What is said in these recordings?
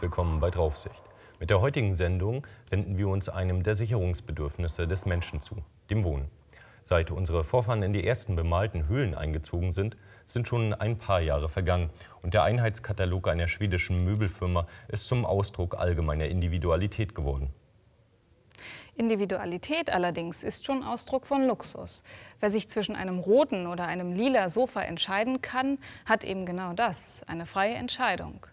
willkommen bei Draufsicht. Mit der heutigen Sendung wenden wir uns einem der Sicherungsbedürfnisse des Menschen zu, dem Wohnen. Seit unsere Vorfahren in die ersten bemalten Höhlen eingezogen sind, sind schon ein paar Jahre vergangen und der Einheitskatalog einer schwedischen Möbelfirma ist zum Ausdruck allgemeiner Individualität geworden. Individualität allerdings ist schon Ausdruck von Luxus. Wer sich zwischen einem roten oder einem lila Sofa entscheiden kann, hat eben genau das, eine freie Entscheidung.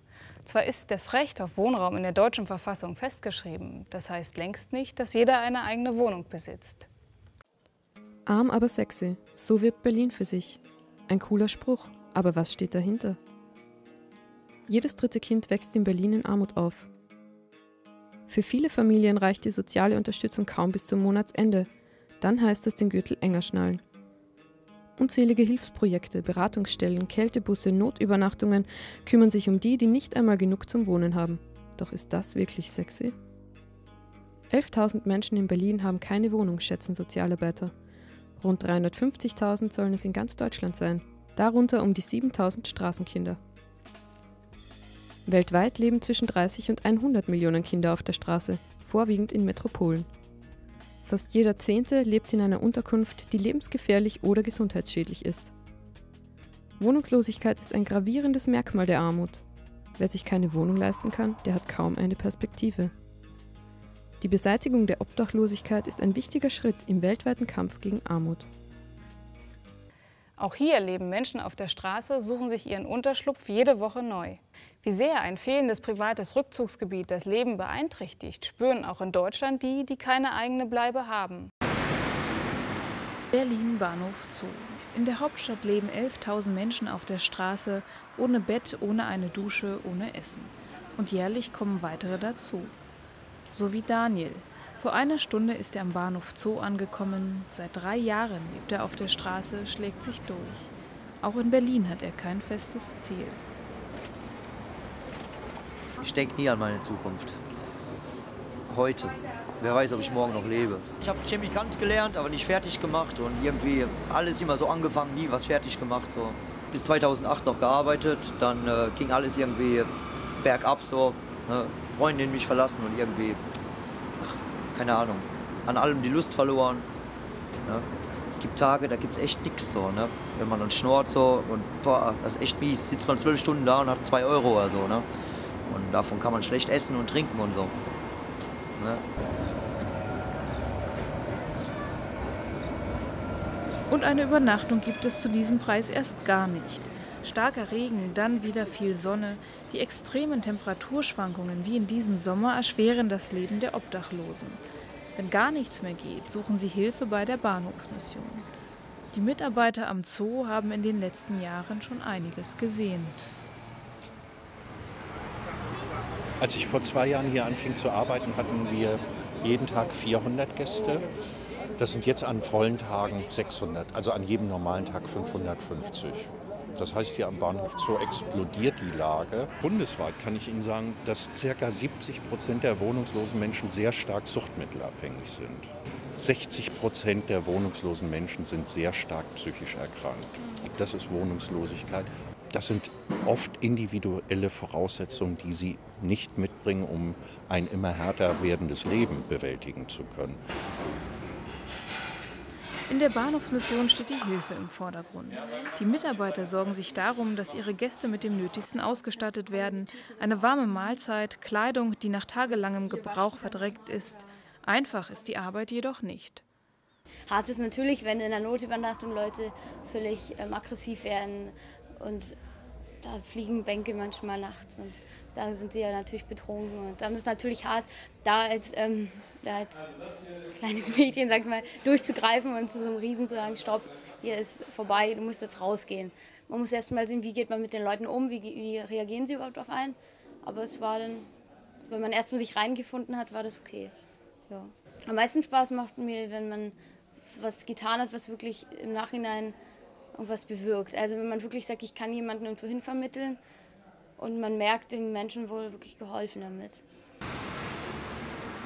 Zwar ist das Recht auf Wohnraum in der deutschen Verfassung festgeschrieben, das heißt längst nicht, dass jeder eine eigene Wohnung besitzt. Arm aber sexy, so wirbt Berlin für sich. Ein cooler Spruch, aber was steht dahinter? Jedes dritte Kind wächst in Berlin in Armut auf. Für viele Familien reicht die soziale Unterstützung kaum bis zum Monatsende. Dann heißt es den Gürtel enger schnallen. Unzählige Hilfsprojekte, Beratungsstellen, Kältebusse, Notübernachtungen kümmern sich um die, die nicht einmal genug zum Wohnen haben. Doch ist das wirklich sexy? 11.000 Menschen in Berlin haben keine Wohnung, schätzen Sozialarbeiter. Rund 350.000 sollen es in ganz Deutschland sein, darunter um die 7.000 Straßenkinder. Weltweit leben zwischen 30 und 100 Millionen Kinder auf der Straße, vorwiegend in Metropolen. Fast jeder Zehnte lebt in einer Unterkunft, die lebensgefährlich oder gesundheitsschädlich ist. Wohnungslosigkeit ist ein gravierendes Merkmal der Armut. Wer sich keine Wohnung leisten kann, der hat kaum eine Perspektive. Die Beseitigung der Obdachlosigkeit ist ein wichtiger Schritt im weltweiten Kampf gegen Armut. Auch hier leben Menschen auf der Straße, suchen sich ihren Unterschlupf jede Woche neu. Wie sehr ein fehlendes privates Rückzugsgebiet das Leben beeinträchtigt, spüren auch in Deutschland die, die keine eigene Bleibe haben. Berlin Bahnhof Zoo. In der Hauptstadt leben 11.000 Menschen auf der Straße, ohne Bett, ohne eine Dusche, ohne Essen. Und jährlich kommen weitere dazu. So wie Daniel, vor einer Stunde ist er am Bahnhof Zoo angekommen. Seit drei Jahren lebt er auf der Straße, schlägt sich durch. Auch in Berlin hat er kein festes Ziel. Ich denke nie an meine Zukunft. Heute. Wer weiß, ob ich morgen noch lebe. Ich habe Chemikant gelernt, aber nicht fertig gemacht und irgendwie alles immer so angefangen, nie was fertig gemacht. So. Bis 2008 noch gearbeitet, dann äh, ging alles irgendwie bergab so. Ne? Freundin mich verlassen und irgendwie keine Ahnung, an allem die Lust verloren. Ne? Es gibt Tage, da gibt es echt nichts so, ne? Wenn man dann schnurrt so und boah, das ist echt mies, sitzt man zwölf Stunden da und hat zwei Euro oder so, ne? Und davon kann man schlecht essen und trinken und so. Ne? Und eine Übernachtung gibt es zu diesem Preis erst gar nicht. Starker Regen, dann wieder viel Sonne. Die extremen Temperaturschwankungen wie in diesem Sommer erschweren das Leben der Obdachlosen. Wenn gar nichts mehr geht, suchen sie Hilfe bei der Bahnhofsmission. Die Mitarbeiter am Zoo haben in den letzten Jahren schon einiges gesehen. Als ich vor zwei Jahren hier anfing zu arbeiten, hatten wir jeden Tag 400 Gäste. Das sind jetzt an vollen Tagen 600, also an jedem normalen Tag 550. Das heißt, hier am Bahnhof Zoo explodiert die Lage. Bundesweit kann ich Ihnen sagen, dass ca. 70 Prozent der wohnungslosen Menschen sehr stark suchtmittelabhängig sind. 60 Prozent der wohnungslosen Menschen sind sehr stark psychisch erkrankt. Das ist Wohnungslosigkeit. Das sind oft individuelle Voraussetzungen, die sie nicht mitbringen, um ein immer härter werdendes Leben bewältigen zu können. In der Bahnhofsmission steht die Hilfe im Vordergrund. Die Mitarbeiter sorgen sich darum, dass ihre Gäste mit dem Nötigsten ausgestattet werden. Eine warme Mahlzeit, Kleidung, die nach tagelangem Gebrauch verdreckt ist. Einfach ist die Arbeit jedoch nicht. Hart ist natürlich, wenn in der Notübernachtung Leute völlig ähm, aggressiv werden und da fliegen Bänke manchmal nachts und da sind sie ja natürlich betrunken. Und dann ist natürlich hart, da als ähm, da als kleines Mädchen, sag ich mal, durchzugreifen und zu so einem Riesen zu sagen, stopp, hier ist vorbei, du musst jetzt rausgehen. Man muss erst mal sehen, wie geht man mit den Leuten um, wie, wie reagieren sie überhaupt auf einen. Aber es war dann, wenn man erst mal sich reingefunden hat, war das okay. Ja. Am meisten Spaß macht mir, wenn man was getan hat, was wirklich im Nachhinein irgendwas bewirkt. Also wenn man wirklich sagt, ich kann jemanden irgendwo hin vermitteln und man merkt, dem Menschen wurde wirklich geholfen damit.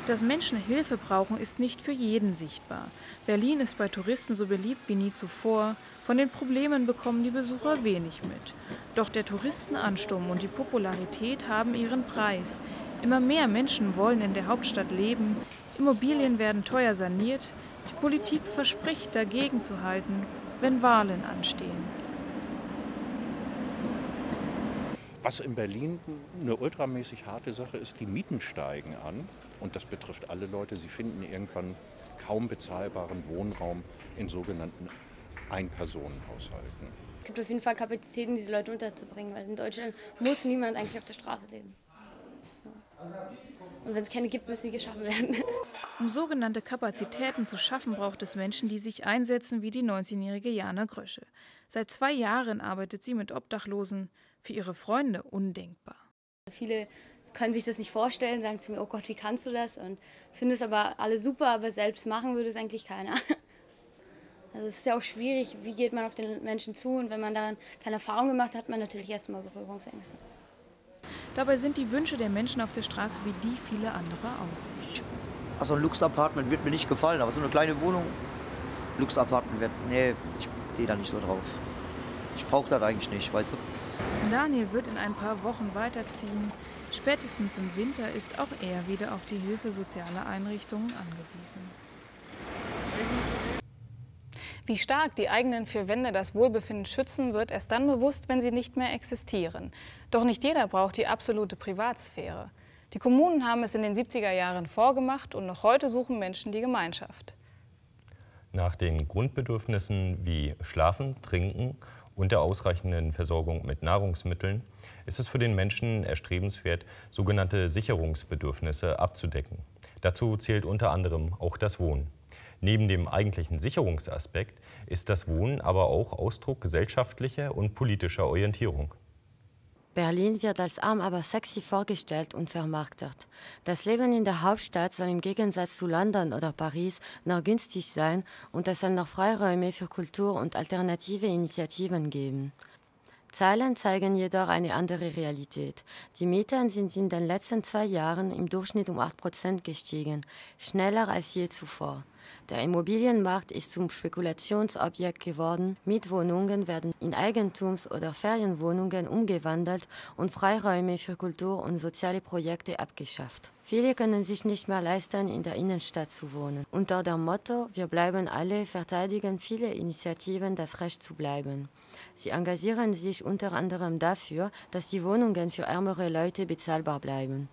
Dass Menschen Hilfe brauchen, ist nicht für jeden sichtbar. Berlin ist bei Touristen so beliebt wie nie zuvor. Von den Problemen bekommen die Besucher wenig mit. Doch der Touristenansturm und die Popularität haben ihren Preis. Immer mehr Menschen wollen in der Hauptstadt leben. Immobilien werden teuer saniert. Die Politik verspricht, dagegen zu halten, wenn Wahlen anstehen. Was in Berlin eine ultramäßig harte Sache ist, die Mieten steigen an. Und das betrifft alle Leute. Sie finden irgendwann kaum bezahlbaren Wohnraum in sogenannten Einpersonenhaushalten. Es gibt auf jeden Fall Kapazitäten, diese Leute unterzubringen, weil in Deutschland muss niemand eigentlich auf der Straße leben. Und wenn es keine gibt, müssen sie geschaffen werden. Um sogenannte Kapazitäten zu schaffen, braucht es Menschen, die sich einsetzen, wie die 19-jährige Jana Grösche. Seit zwei Jahren arbeitet sie mit Obdachlosen. Für ihre Freunde undenkbar. Viele können sich das nicht vorstellen, sagen zu mir, oh Gott, wie kannst du das? Und finden es aber alle super, aber selbst machen würde es eigentlich keiner. Also es ist ja auch schwierig, wie geht man auf den Menschen zu und wenn man daran keine Erfahrung gemacht hat, hat man natürlich erstmal Berührungsängste. Dabei sind die Wünsche der Menschen auf der Straße wie die viele andere auch. Also ein Lux-Apartment wird mir nicht gefallen, aber so eine kleine Wohnung, Lux-Apartment wird, nee, ich stehe da nicht so drauf. Ich brauche das eigentlich nicht, weißt du. Daniel wird in ein paar Wochen weiterziehen. Spätestens im Winter ist auch er wieder auf die Hilfe sozialer Einrichtungen angewiesen. Wie stark die eigenen vier Wände das Wohlbefinden schützen, wird erst dann bewusst, wenn sie nicht mehr existieren. Doch nicht jeder braucht die absolute Privatsphäre. Die Kommunen haben es in den 70er Jahren vorgemacht und noch heute suchen Menschen die Gemeinschaft. Nach den Grundbedürfnissen wie Schlafen, Trinken und der ausreichenden Versorgung mit Nahrungsmitteln ist es für den Menschen erstrebenswert, sogenannte Sicherungsbedürfnisse abzudecken. Dazu zählt unter anderem auch das Wohnen. Neben dem eigentlichen Sicherungsaspekt ist das Wohnen aber auch Ausdruck gesellschaftlicher und politischer Orientierung. Berlin wird als arm, aber sexy vorgestellt und vermarktet. Das Leben in der Hauptstadt soll im Gegensatz zu London oder Paris noch günstig sein und es soll noch Freiräume für Kultur und alternative Initiativen geben. Zahlen zeigen jedoch eine andere Realität. Die Mieten sind in den letzten zwei Jahren im Durchschnitt um 8 Prozent gestiegen, schneller als je zuvor. Der Immobilienmarkt ist zum Spekulationsobjekt geworden. Mietwohnungen werden in Eigentums- oder Ferienwohnungen umgewandelt und Freiräume für Kultur- und soziale Projekte abgeschafft. Viele können sich nicht mehr leisten, in der Innenstadt zu wohnen. Unter dem Motto Wir bleiben alle verteidigen viele Initiativen das Recht zu bleiben. Sie engagieren sich unter anderem dafür, dass die Wohnungen für ärmere Leute bezahlbar bleiben.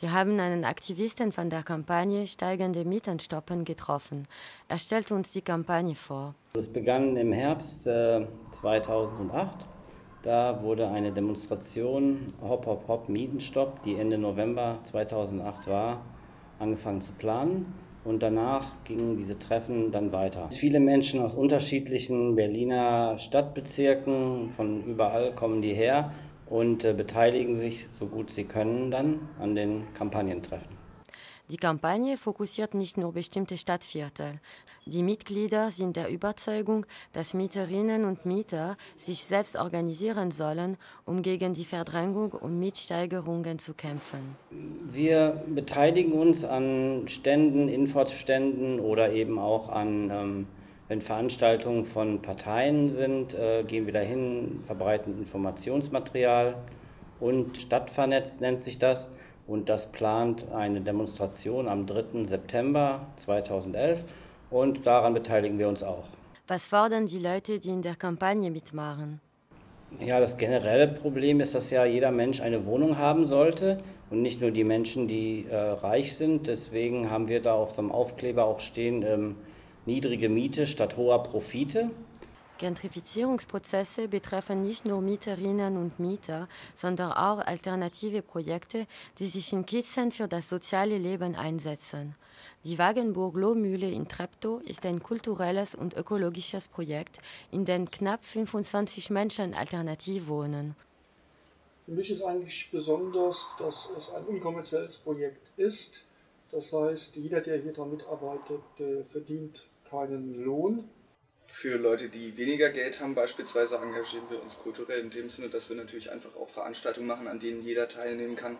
Wir haben einen Aktivisten von der Kampagne Steigende Mieten stoppen getroffen. Er stellt uns die Kampagne vor. Es begann im Herbst äh, 2008. Da wurde eine Demonstration Hop Hop Hop Mietenstopp, die Ende November 2008 war, angefangen zu planen. Und danach gingen diese Treffen dann weiter. Viele Menschen aus unterschiedlichen Berliner Stadtbezirken, von überall kommen die her und äh, beteiligen sich so gut sie können dann an den Kampagnentreffen. Die Kampagne fokussiert nicht nur bestimmte Stadtviertel. Die Mitglieder sind der Überzeugung, dass Mieterinnen und Mieter sich selbst organisieren sollen, um gegen die Verdrängung und Mietsteigerungen zu kämpfen. Wir beteiligen uns an Ständen, Infoständen oder eben auch an ähm, wenn Veranstaltungen von Parteien sind, äh, gehen wir dahin, verbreiten Informationsmaterial und Stadtvernetz nennt sich das. Und das plant eine Demonstration am 3. September 2011 und daran beteiligen wir uns auch. Was fordern die Leute, die in der Kampagne mitmachen? Ja, das generelle Problem ist, dass ja jeder Mensch eine Wohnung haben sollte und nicht nur die Menschen, die äh, reich sind. Deswegen haben wir da auf dem Aufkleber auch stehen, ähm, niedrige Miete statt hoher Profite. Gentrifizierungsprozesse betreffen nicht nur Mieterinnen und Mieter, sondern auch alternative Projekte, die sich in Kitzen für das soziale Leben einsetzen. Die Wagenburg-Lohmühle in Treptow ist ein kulturelles und ökologisches Projekt, in dem knapp 25 Menschen alternativ wohnen. Für mich ist eigentlich besonders, dass es ein unkommerzielles Projekt ist. Das heißt, jeder, der hier daran mitarbeitet, verdient keinen Lohn. Für Leute, die weniger Geld haben, beispielsweise engagieren wir uns kulturell in dem Sinne, dass wir natürlich einfach auch Veranstaltungen machen, an denen jeder teilnehmen kann.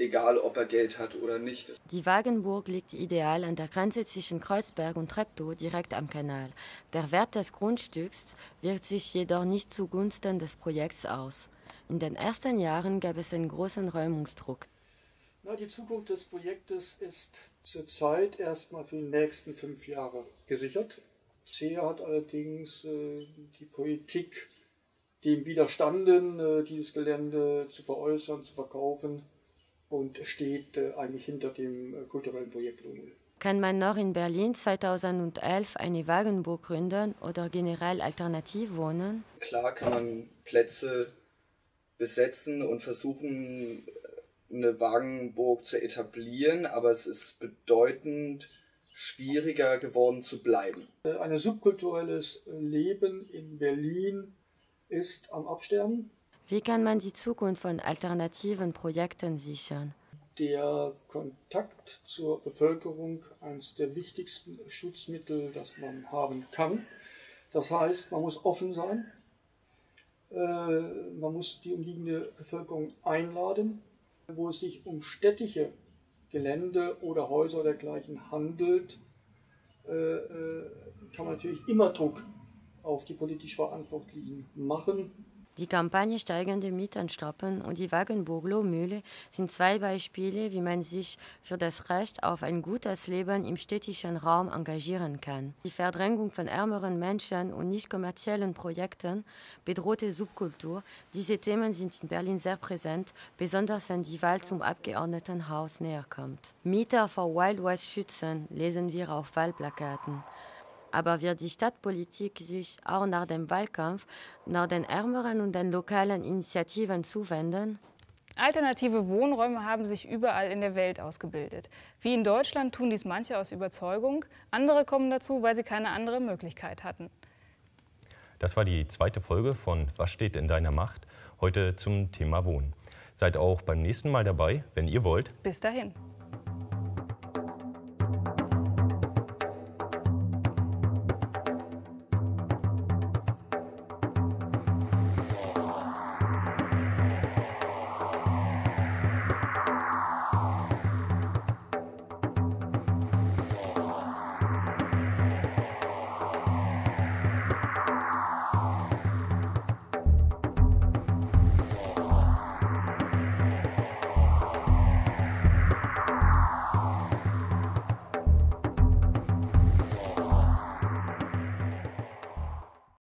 egal ob er Geld hat oder nicht. Die Wagenburg liegt ideal an der Grenze zwischen Kreuzberg und Treptow direkt am Kanal. Der Wert des Grundstücks wirkt sich jedoch nicht zugunsten des Projekts aus. In den ersten Jahren gab es einen großen Räumungsdruck. Na, die Zukunft des Projektes ist zurzeit erstmal für die nächsten fünf Jahre gesichert. CEA hat allerdings äh, die Politik dem widerstanden, äh, dieses Gelände zu veräußern, zu verkaufen und steht äh, eigentlich hinter dem äh, kulturellen Projekt Lunel. Kann man noch in Berlin 2011 eine Wagenburg gründen oder generell alternativ wohnen? Klar kann man Plätze besetzen und versuchen, eine Wagenburg zu etablieren, aber es ist bedeutend schwieriger geworden zu bleiben. Ein subkulturelles Leben in Berlin ist am Absterben. Wie kann man die Zukunft von alternativen Projekten sichern? Der Kontakt zur Bevölkerung eines der wichtigsten Schutzmittel, das man haben kann. Das heißt, man muss offen sein, äh, man muss die umliegende Bevölkerung einladen, wo es sich um städtische Gelände oder Häuser dergleichen handelt, äh, äh, kann man natürlich immer Druck auf die politisch Verantwortlichen machen. Die Kampagne Steigende Mieten stoppen und die Wagenburg-Lohmühle sind zwei Beispiele, wie man sich für das Recht auf ein gutes Leben im städtischen Raum engagieren kann. Die Verdrängung von ärmeren Menschen und nicht kommerziellen Projekten, bedrohte Subkultur, diese Themen sind in Berlin sehr präsent, besonders wenn die Wahl zum Abgeordnetenhaus näher kommt. Mieter vor Wild West schützen, lesen wir auf Wahlplakaten. Aber wird die Stadtpolitik sich auch nach dem Wahlkampf nach den ärmeren und den lokalen Initiativen zuwenden? Alternative Wohnräume haben sich überall in der Welt ausgebildet. Wie in Deutschland tun dies manche aus Überzeugung, andere kommen dazu, weil sie keine andere Möglichkeit hatten. Das war die zweite Folge von Was steht in deiner Macht? Heute zum Thema Wohnen. Seid auch beim nächsten Mal dabei, wenn ihr wollt. Bis dahin.